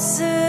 closer.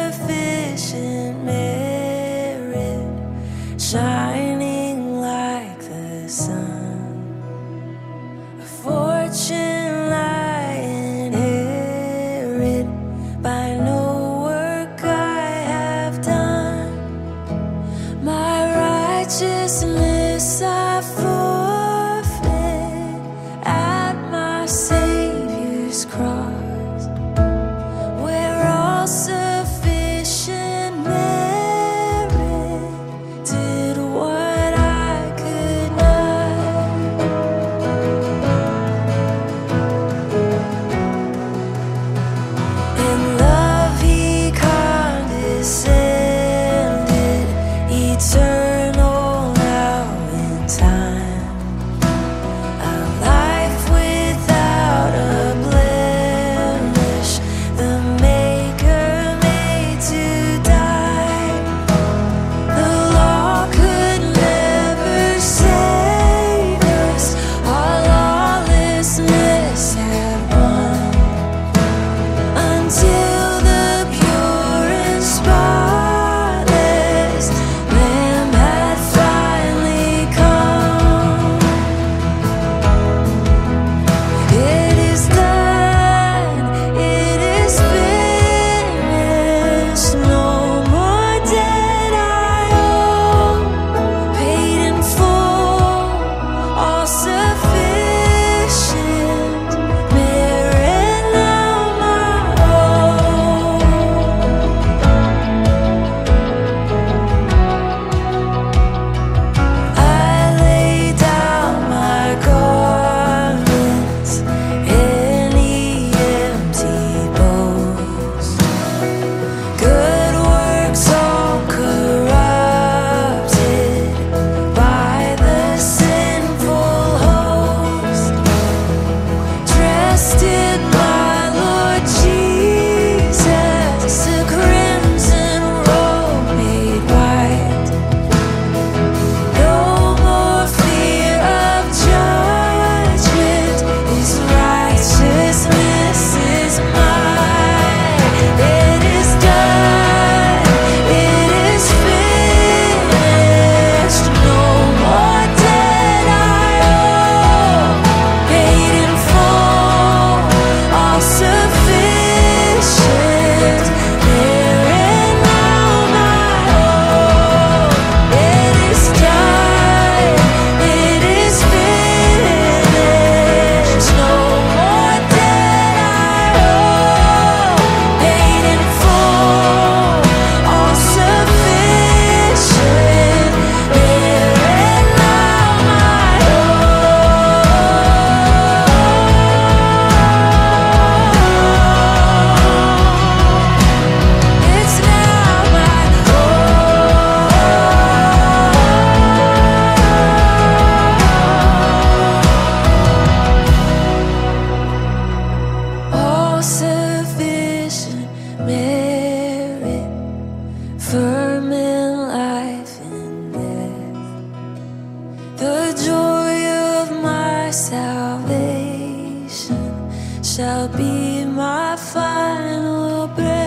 be my final breath.